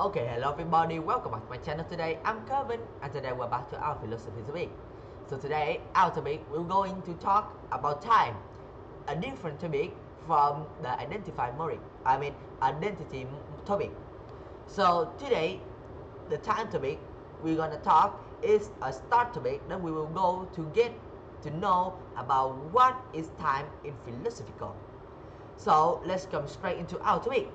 Okay, hello everybody, welcome back to my channel today. I'm Kevin and today we're back to our philosophy topic. So today, our topic, we're going to talk about time, a different topic from the identify metric, I mean identity topic. So today, the time topic we're gonna talk is a start topic that we will go to get to know about what is time in philosophical. So let's come straight into our topic.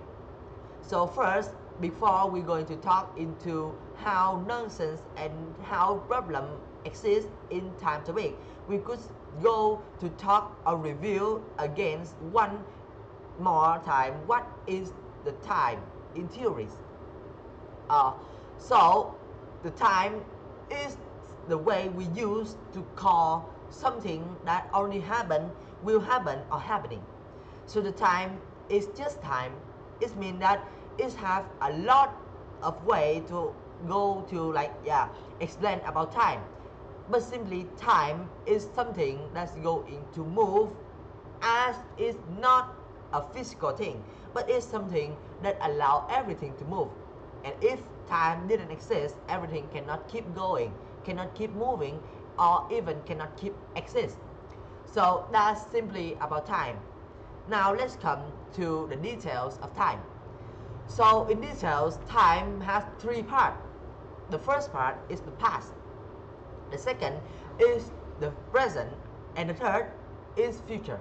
So first, before we're going to talk into how nonsense and how problem exists in time topic, we could go to talk or review against one more time what is the time in theories. Uh, so the time is the way we use to call something that already happened, will happen or happening. So the time is just time. It means that it have a lot of way to go to like yeah explain about time. But simply time is something that's going to move as it's not a physical thing, but it's something that allow everything to move. And if time didn't exist, everything cannot keep going, cannot keep moving, or even cannot keep exist. So that's simply about time. Now let's come to the details of time. So in details, time has three parts. The first part is the past. The second is the present and the third is future.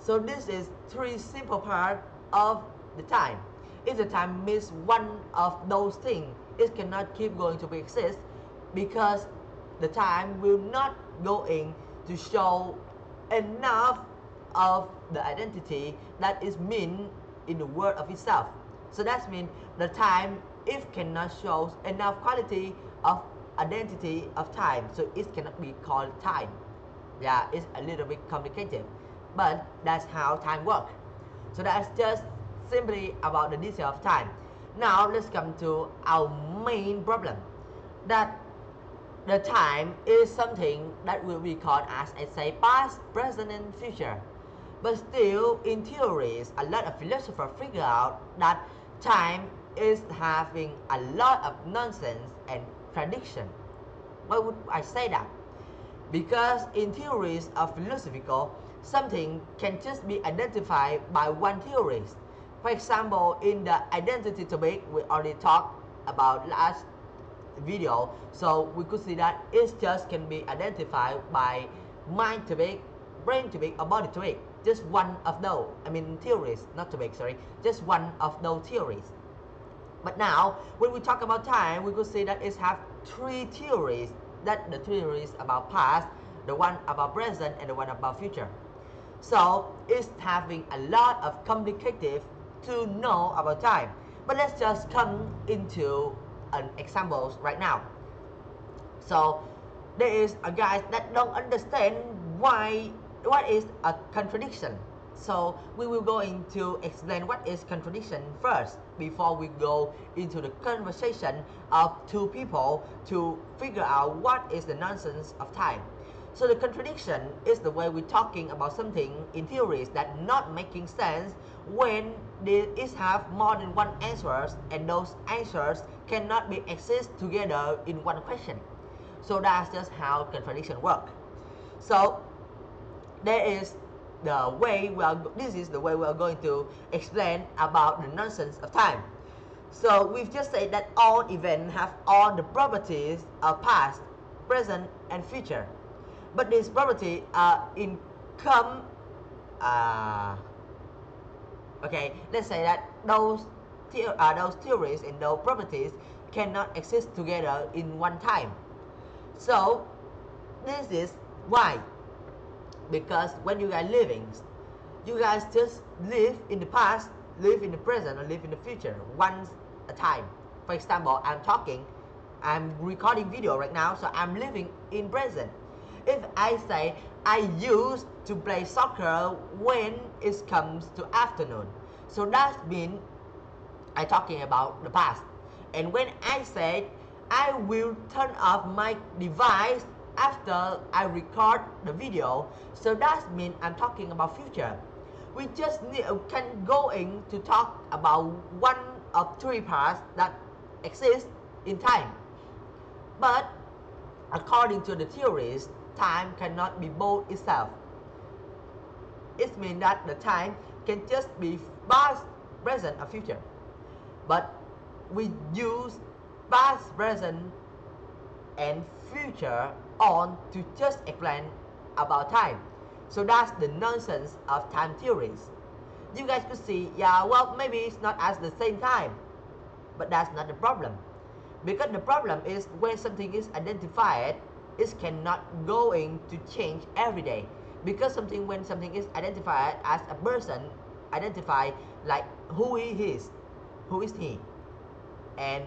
So this is three simple parts of the time. If the time miss one of those things, it cannot keep going to exist because the time will not go in to show enough of the identity that is mean in the word of itself. So that means the time if cannot show enough quality of identity of time, so it cannot be called time. Yeah, it's a little bit complicated, but that's how time works. So that's just simply about the detail of time. Now let's come to our main problem. That the time is something that will be called as I say past, present and future. But still, in theories, a lot of philosophers figure out that time is having a lot of nonsense and contradiction. Why would I say that? Because in theories of philosophical, something can just be identified by one theory. For example, in the identity topic, we already talked about last video, so we could see that it just can be identified by mind topic, brain topic, or body topic just one of those, I mean theories, not to make, sorry, just one of those theories. But now, when we talk about time, we could say that it have three theories, that the theories about past, the one about present, and the one about future. So, it's having a lot of complicated to know about time. But let's just come into an examples right now. So, there is a guy that don't understand why what is a contradiction? So we will go into explain what is contradiction first before we go into the conversation of two people to figure out what is the nonsense of time. So the contradiction is the way we're talking about something in theories that not making sense when there is have more than one answers and those answers cannot be exist together in one question. So that's just how contradiction work. So there is the way we are this is the way we are going to explain about the nonsense of time. So we've just said that all events have all the properties of past present and future. But these properties are in come uh, okay let's say that those uh, those theories and those properties cannot exist together in one time. So this is why because when you are living you guys just live in the past live in the present or live in the future once a time. For example i'm talking i'm recording video right now so i'm living in present. If i say i used to play soccer when it comes to afternoon. So that means i talking about the past. And when i say i will turn off my device after I record the video. So that means I'm talking about future. We just need, uh, can go in to talk about one of three parts that exist in time. But according to the theories, time cannot be both itself. It means that the time can just be past, present, or future. But we use past, present, and future on to just explain about time. So that's the nonsense of time theories. You guys could see, yeah, well, maybe it's not at the same time, but that's not the problem. Because the problem is when something is identified, it cannot going to change every day. Because something when something is identified as a person, identify like who he is, who is he, and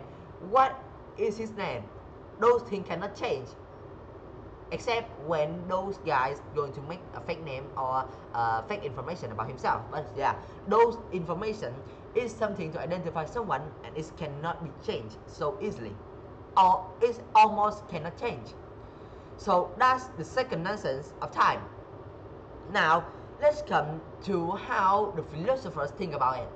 what is his name. Those things cannot change except when those guys going to make a fake name or uh, fake information about himself. But yeah those information is something to identify someone and it cannot be changed so easily. Or it almost cannot change. So that's the second nonsense of time. Now let's come to how the philosophers think about it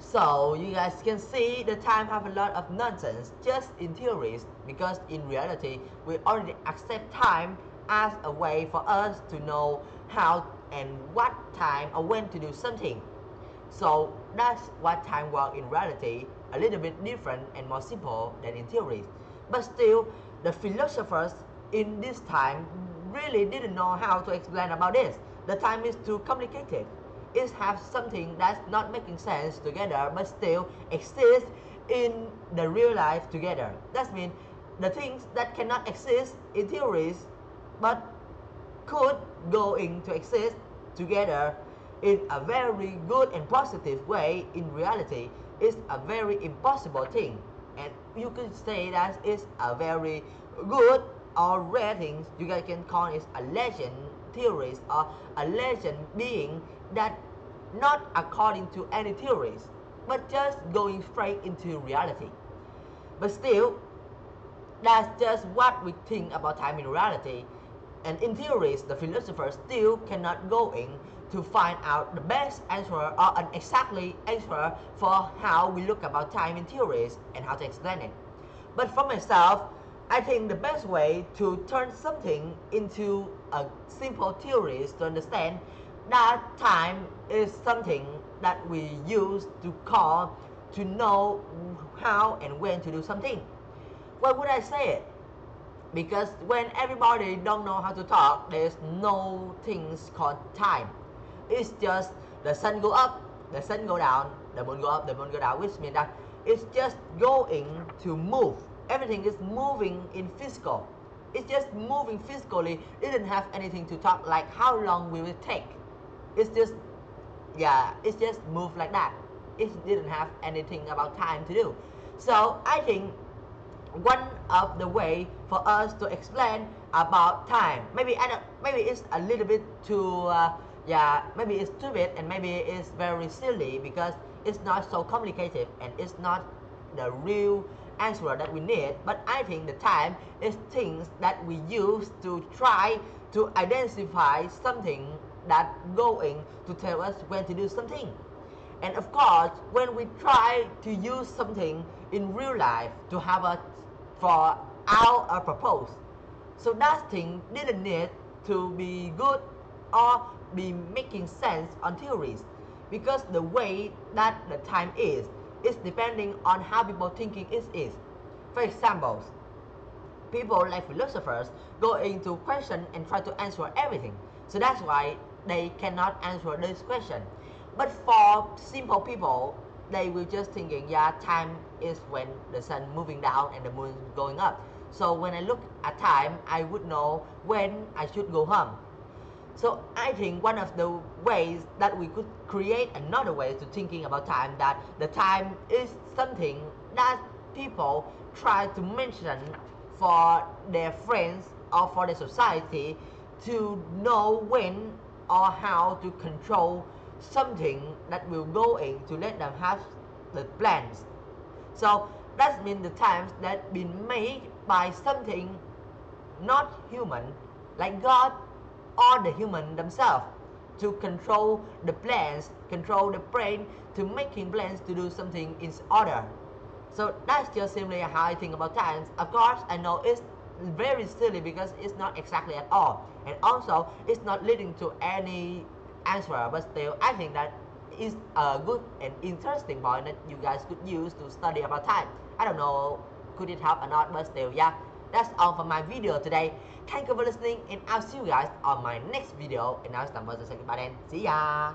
so you guys can see the time have a lot of nonsense just in theories because in reality we already accept time as a way for us to know how and what time or when to do something. So that's what time work in reality a little bit different and more simple than in theories. But still the philosophers in this time really didn't know how to explain about this. The time is too complicated is have something that's not making sense together but still exist in the real life together. That means the things that cannot exist in theories but could go into exist together in a very good and positive way in reality is a very impossible thing and you could say that it's a very good or rare thing you guys can call it a legend theories or a legend being that not according to any theories, but just going straight into reality. But still, that's just what we think about time in reality. And in theories, the philosophers still cannot go in to find out the best answer or an exactly answer for how we look about time in theories and how to explain it. But for myself, I think the best way to turn something into a simple theories to understand that time is something that we use to call to know how and when to do something. Why would I say it? Because when everybody don't know how to talk, there's no things called time. It's just the sun go up, the sun go down, the moon go up, the moon go down, which means that it's just going to move. Everything is moving in physical. It's just moving physically. It didn't have anything to talk like how long will it take it's just yeah it's just moved like that. It didn't have anything about time to do. So i think one of the way for us to explain about time maybe I don't, maybe it's a little bit too uh, yeah maybe it's stupid and maybe it's very silly because it's not so complicated and it's not the real answer that we need. But i think the time is things that we use to try to identify something that going to tell us when to do something. And of course, when we try to use something in real life to have a for our purpose, so that thing didn't need to be good or be making sense on theories because the way that the time is is depending on how people thinking it is. For example, people like philosophers go into question and try to answer everything. So that's why they cannot answer this question. But for simple people, they will just thinking, yeah, time is when the sun moving down and the moon going up. So when I look at time, I would know when I should go home. So I think one of the ways that we could create another way to thinking about time that the time is something that people try to mention for their friends or for the society to know when or how to control something that will go in to let them have the plans. So that means the times that been made by something not human like God or the human themselves to control the plans, control the brain to making plans to do something in order. So that's just simply how I think about time. Of course, I know it's very silly because it's not exactly at all. And also, it's not leading to any answer, but still, I think that is a good and interesting point that you guys could use to study about time. I don't know, could it help or not, but still, yeah. That's all for my video today. Thank you for listening, and I'll see you guys on my next video. And now it's time for the second part, and see ya!